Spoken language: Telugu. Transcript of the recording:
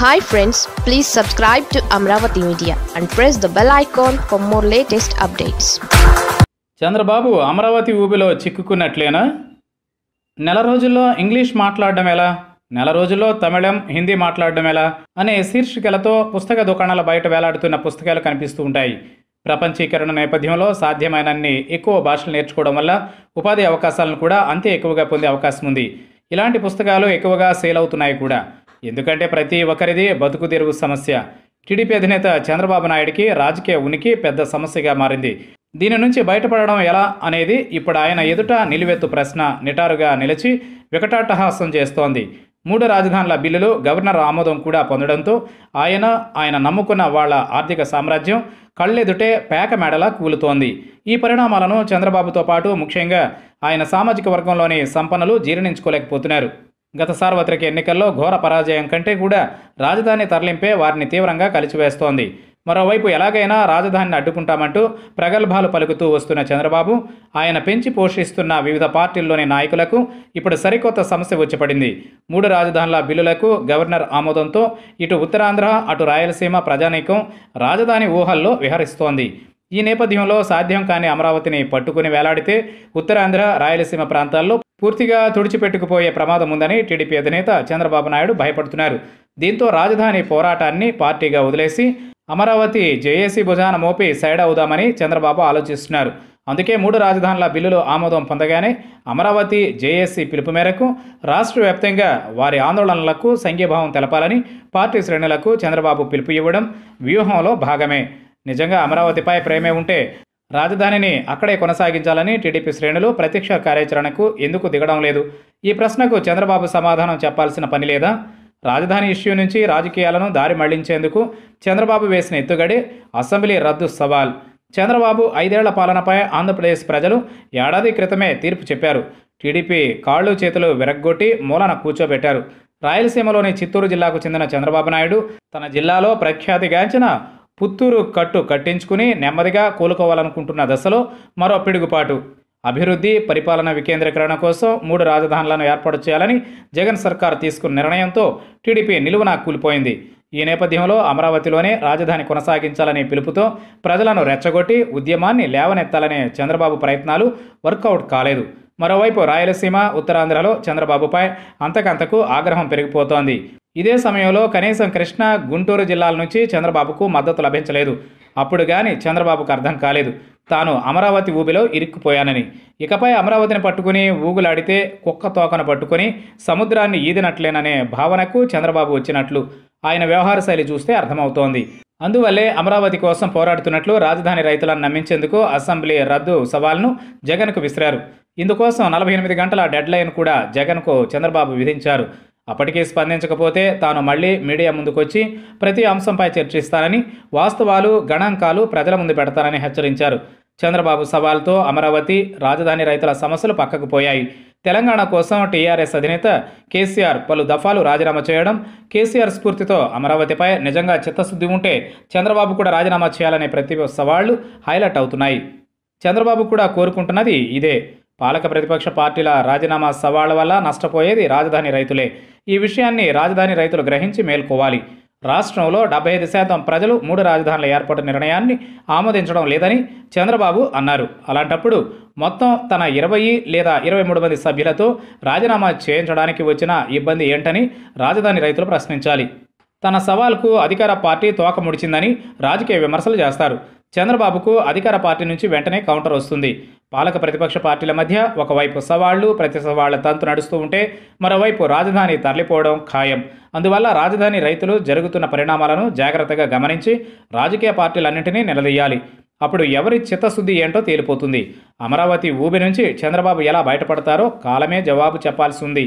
Hi friends please subscribe to Amaravati media and press the bell icon for more latest updates Chandrababu Amaravati ఊబిలో చిక్కుకున్నట్లేనా? నెల రోజుల్లో ఇంగ్లీష్ మాట్లాడడం ఎలా? నెల రోజుల్లో తమిళం హిందీ మాట్లాడడం ఎలా? అనే శీర్షికలతో పుస్తక దుకాణాల బయట వేలాడుతున్న పుస్తకాలు కనిపిస్తూ ఉంటాయి. ప్రపంచీకరణ నేపథ్యంలో సాధ్యమైనన్ని ఎక్కువ భాషలు నేర్చుకోవడం వల్ల ఉపాధి అవకాశాలను కూడా అంతే ఎక్కువగా పొందే అవకాశం ఉంది. ఇలాంటి పుస్తకాలు ఎక్కువగా సేల్ అవుతున్నాయి కూడా. ఎందుకంటే ప్రతి ఒక్కరిది బతుకు తెరువు సమస్య. టీడీపీ అధినేత చంద్రబాబు నాయుడికి రాజకీయ ఉనికి పెద్ద సమస్యగా మారింది. దీని నుంచి బయటపడడం ఎలా అనేది ఇప్పుడు ఆయన ఎదుట నిలువెత్తు ప్రశ్న నిటారుగా నిలిచి వికటాటహాసం చేస్తోంది. మూడు రాజధానుల బిల్లులు గవర్నర్ ఆమోదం కూడా పొందడంతో ఆయన ఆయన నమ్ముకున్న వాళ్ళ ఆర్థిక సామ్రాజ్యం కళ్ళెదుటే పేక మేడలా కూలుతోంది. ఈ పరిణామాలను చంద్రబాబుతో పాటు ముఖ్యంగా ఆయన సామాజిక వర్గంలోని సంపన్నులు జీర్ణించుకోలేకపోతున్నారు. గత సార్వత్రిక ఎన్నికల్లో ఘోర పరాజయం కంటే కూడా రాజధాని తరలింపే వారిని తీవ్రంగా కలిచివేస్తోంది మరోవైపు ఎలాగైనా రాజధానిని అడ్డుకుంటామంటూ ప్రగల్భాలు పలుకుతూ వస్తున్న చంద్రబాబు ఆయన పెంచి పోషిస్తున్న వివిధ పార్టీల్లోని నాయకులకు ఇప్పుడు సరికొత్త సమస్య వచ్చిపడింది. మూడు రాజధానుల బిల్లులకు గవర్నర్ ఆమోదంతో ఇటు ఉత్తరాంధ్ర అటు రాయలసీమ ప్రజానీకం రాజధాని ఊహల్లో విహరిస్తోంది. ఈ నేపథ్యంలో సాధ్యం కాని అమరావతిని పట్టుకుని వేలాడితే ఉత్తరాంధ్ర రాయలసీమ ప్రాంతాల్లో పూర్తిగా తుడిచిపెట్టుకుపోయే ప్రమాదం ఉందని టీడీపీ అధినేత చంద్రబాబు నాయుడు భయపడుతున్నారు. దీంతో రాజధాని పోరాటాన్ని పార్టీగా వదిలేసి అమరావతి జేఏసీ భుజాన మోపి సైడ్ అవుదామని చంద్రబాబు ఆలోచిస్తున్నారు. అందుకే మూడు రాజధానుల బిల్లులు ఆమోదం పొందగానే అమరావతి జేఏసీ పిలుపు మేరకు రాష్ట్ర వ్యాప్తంగా వారి ఆందోళనలకు సంఘీభావం తెలపాలని పార్టీ శ్రేణులకు చంద్రబాబు పిలుపు ఇవ్వడం వ్యూహంలో భాగమే. నిజంగా అమరావతిపై ప్రేమే ఉంటే రాజధానిని అక్కడే కొనసాగించాలని టీడీపీ శ్రేణులు ప్రత్యక్ష కార్యాచరణకు ఎందుకు దిగడం లేదు? ఈ ప్రశ్నకు చంద్రబాబు సమాధానం చెప్పాల్సిన పని లేదా? రాజధాని ఇష్యూ నుంచి రాజకీయాలను దారి మళ్ళించేందుకు చంద్రబాబు వేసిన ఎత్తుగడే అసెంబ్లీ రద్దు సవాల్. చంద్రబాబు ఐదేళ్ళ పాలనపై ఆంధ్రప్రదేశ్ ప్రజలు ఏడాది క్రితమే తీర్పు చెప్పారు. టీడీపీ కాళ్ళు చేతులు విరగ్గొట్టి మూలన కూర్చోబెట్టారు. రాయలసీమలోని చిత్తూరు జిల్లాకు చెందిన చంద్రబాబు నాయుడు తన జిల్లాలో ప్రఖ్యాతిగాంచిన పుత్తూరు కట్టు కట్టించుకుని నెమ్మదిగా కోలుకోవాలనుకుంటున్న దశలో మరో పిడుగుపాటు. అభివృద్ధి పరిపాలన వికేంద్రీకరణ కోసం మూడు రాజధానులను ఏర్పాటు చేయాలని జగన్ సర్కార్ తీసుకున్న నిర్ణయంతో టీడీపీ నిలువున కూలిపోయింది. ఈ నేపథ్యంలో అమరావతిలోనే రాజధాని కొనసాగించాలనే పిలుపుతో ప్రజలను రెచ్చగొట్టి ఉద్యమాన్ని లేవనెత్తాలనే చంద్రబాబు ప్రయత్నాలు వర్కౌట్ కాలేదు. మరోవైపు రాయలసీమ ఉత్తరాంధ్రలో చంద్రబాబుపై అంతకంతకు ఆగ్రహం పెరిగిపోతోంది. ఇదే సమయంలో కనీసం కృష్ణా గుంటూరు జిల్లాల నుంచి చంద్రబాబుకు మద్దతు లభించలేదు. అప్పుడు కానీ చంద్రబాబుకు అర్థం కాలేదు. తాను అమరావతి ఊబిలో ఇరుక్కుపోయానని. ఇకపై అమరావతిని పట్టుకుని ఊగులాడితే కుక్క తోకను పట్టుకుని సముద్రాన్ని ఈదినట్లేననే భావనకు చంద్రబాబు వచ్చినట్లు ఆయన వ్యవహార శైలి చూస్తే అర్థమవుతోంది. అందువల్లే అమరావతి కోసం పోరాడుతున్నట్లు రాజధాని రైతులను నమ్మించేందుకు అసెంబ్లీ రద్దు సవాల్ను జగన్కు విసిరారు. ఇందుకోసం నలభై ఎనిమిది గంటల డెడ్లైన్ కూడా జగన్కు చంద్రబాబు విధించారు. అప్పటికీ స్పందించకపోతే తాను మళ్ళీ మీడియా ముందుకొచ్చి ప్రతి అంశంపై చర్చిస్తానని వాస్తవాలు గణాంకాలు ప్రజల ముందు పెడతానని హెచ్చరించారు. చంద్రబాబు సవాల్తో అమరావతి రాజధాని రైతుల సమస్యలు పక్కకు పోయాయి. తెలంగాణ కోసం టీఆర్ఎస్ అధినేత కేసీఆర్ పలు దఫాలు రాజీనామా చేయడం కేసీఆర్ స్ఫూర్తితో అమరావతిపై నిజంగా చిత్తశుద్ధి ఉంటే చంద్రబాబు కూడా రాజీనామా చేయాలనే ప్రతి సవాళ్ళు హైలైట్ అవుతున్నాయి. చంద్రబాబు కూడా కోరుకుంటున్నది ఇదే. పాలక ప్రతిపక్ష పార్టీల రాజీనామా సవాళ్ళ వల్ల నష్టపోయేది రాజధాని రైతులే. ఈ విషయాన్ని రాజధాని రైతులు గ్రహించి మేల్కోవాలి. రాష్ట్రంలో డెబ్బై ఐదు శాతం ప్రజలు మూడు రాజధానుల ఏర్పాటు నిర్ణయాన్ని ఆమోదించడం లేదని చంద్రబాబు అన్నారు. అలాంటప్పుడు మొత్తం తన ఇరవై లేదా ఇరవై మూడు మంది సభ్యులతో రాజీనామా చేయించడానికి వచ్చిన ఇబ్బంది ఏంటని రాజధాని రైతులు ప్రశ్నించాలి. తన సవాల్కు అధికార పార్టీ తోక ముడిచిందని రాజకీయ విమర్శలు చేస్తారు. చంద్రబాబుకు అధికార పార్టీ నుంచి వెంటనే కౌంటర్ వస్తుంది. పాలక ప్రతిపక్ష పార్టీల మధ్య ఒకవైపు సవాళ్ళు ప్రతి సవాళ్ళ తంతు నడుస్తూ ఉంటే మరోవైపు రాజధాని తరలిపోవడం ఖాయం. అందువల్ల రాజధాని రైతులు జరుగుతున్న పరిణామాలను జాగ్రత్తగా గమనించి రాజకీయ పార్టీలన్నింటినీ నిలదీయాలి. అప్పుడు ఎవరి చిత్తశుద్ధి ఏంటో తేలిపోతుంది. అమరావతి ఊబి నుంచి చంద్రబాబు ఎలా బయటపడతారో కాలమే జవాబు చెప్పాల్సి ఉంది.